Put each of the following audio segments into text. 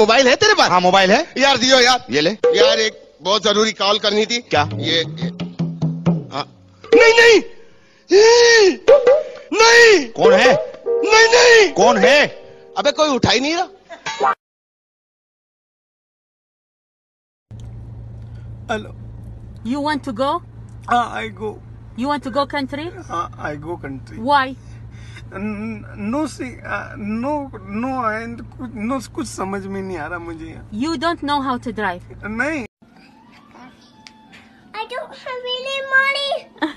Mobile है तेरे पास हाँ मोबाइल है यार दियो यार ये ले यार एक बहुत ज़रूरी कॉल करनी थी क्या? ये, ये हाँ नहीं नहीं नहीं कौन है नहीं नहीं कौन है अबे कोई उठा ही नहीं रहा Hello. You want to go? Ah, I go. You want to go country? Ah, I go country. Why? No no no and कुछ नो कुछ समझ में नहीं आ रहा मुझे you don't know how to drive नहीं। आई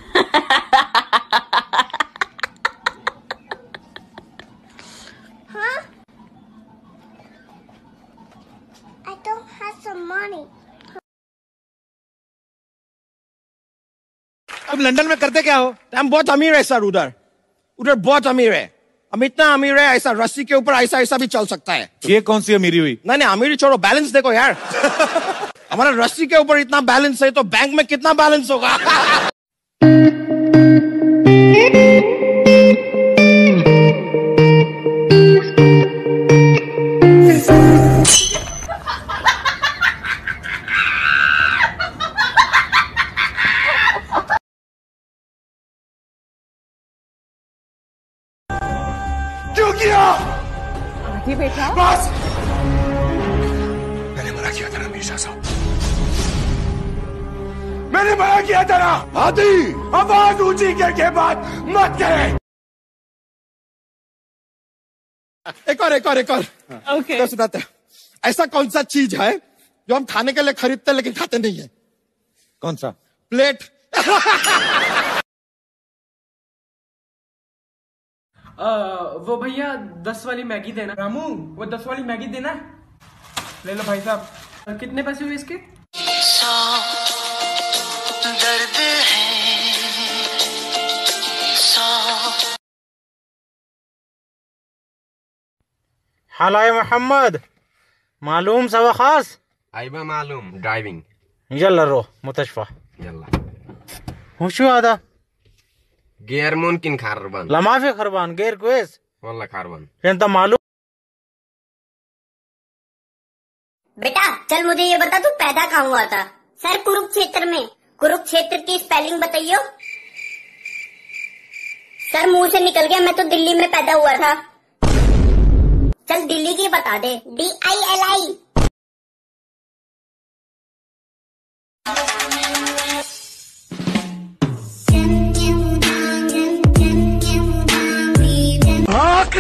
अब लंदन में करते क्या हो? हम बहुत अमीर है सर उधर। उधर बहुत अमीर है। हम इतना अमीर है ऐसा रस्सी के ऊपर ऐसा ऐसा भी चल सकता है। ये कौन सी अमीरी हुई? नहीं नहीं अमीरी छोड़ो बैलेंस देखो यार। हमारा रस्सी के ऊपर इतना बैलेंस है तो बैंक में कितना बैलेंस होगा? क्यों किया? बस। मैंने मना किया था ना मीर्जा साहब। मैंने मना किया था ना। आदि आवाज़ ऊँची करके बात मत करें। एक और एक और एक और। Okay. तो सुनाते हैं। ऐसा कौन सा चीज़ है जो हम खाने के लिए खरीदते हैं लेकिन खाते नहीं है? कौन सा? प्लेट। वो भैया दस वाली मैगी देना। रामू वो दस वाली मैगी देना। ले लो भाई साहब। कितने पैसे हुए इसके? दर्द है हलाय मोहम्मद मालूम सवा खास? आइबा मालूम ड्राइविंग यल्ला रो मुतशफा। यल्ला। होशो आदा गैर मुमकिन खारबन लमाफे खरबान गैर क्वेस वल्ला खारबन फिर मालूम बेटा चल मुझे ये बता तू पैदा कहाँ हुआ था? सर कुरुक्षेत्र में। कुरुक्षेत्र की स्पेलिंग बताइयो। सर मुँह से निकल गया मैं तो दिल्ली में पैदा हुआ था। चल दिल्ली की बता दे। D I L I